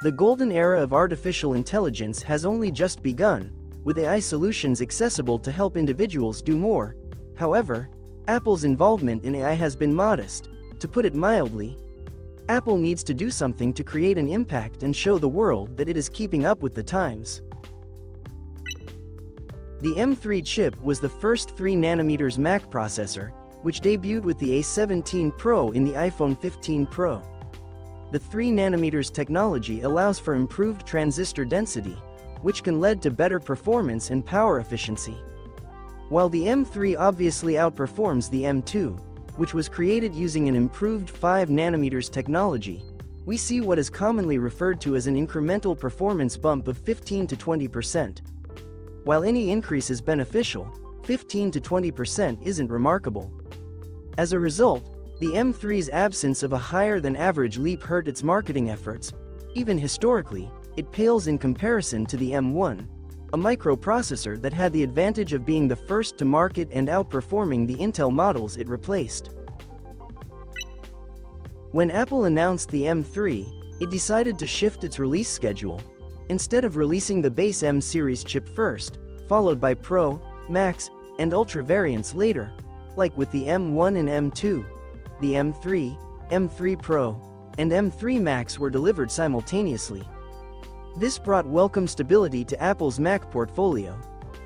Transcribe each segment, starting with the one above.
The golden era of artificial intelligence has only just begun, with AI solutions accessible to help individuals do more. However, Apple's involvement in AI has been modest, to put it mildly. Apple needs to do something to create an impact and show the world that it is keeping up with the times. The M3 chip was the first 3nm Mac processor, which debuted with the A17 Pro in the iPhone 15 Pro. The 3nm technology allows for improved transistor density, which can lead to better performance and power efficiency. While the M3 obviously outperforms the M2, which was created using an improved 5nm technology, we see what is commonly referred to as an incremental performance bump of 15 to 20%. While any increase is beneficial, 15 to 20% isn't remarkable. As a result, the M3's absence of a higher than average leap hurt its marketing efforts. Even historically, it pales in comparison to the M1, a microprocessor that had the advantage of being the first to market and outperforming the Intel models it replaced. When Apple announced the M3, it decided to shift its release schedule. Instead of releasing the base M series chip first, followed by Pro, Max, and Ultra variants later, like with the M1 and M2, the M3, M3 Pro, and M3 Max were delivered simultaneously. This brought welcome stability to Apple's Mac portfolio.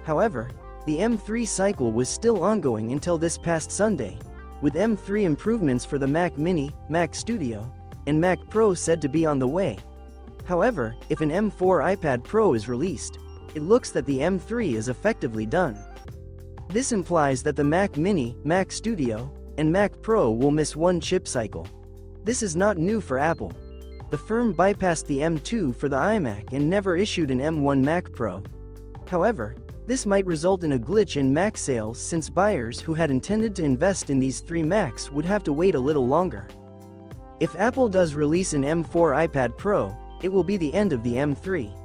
However, the M3 cycle was still ongoing until this past Sunday, with M3 improvements for the Mac Mini, Mac Studio, and Mac Pro said to be on the way. However, if an M4 iPad Pro is released, it looks that the M3 is effectively done. This implies that the Mac Mini, Mac Studio, and Mac Pro will miss one chip cycle. This is not new for Apple. The firm bypassed the M2 for the iMac and never issued an M1 Mac Pro. However, this might result in a glitch in Mac sales since buyers who had intended to invest in these three Macs would have to wait a little longer. If Apple does release an M4 iPad Pro, it will be the end of the M3.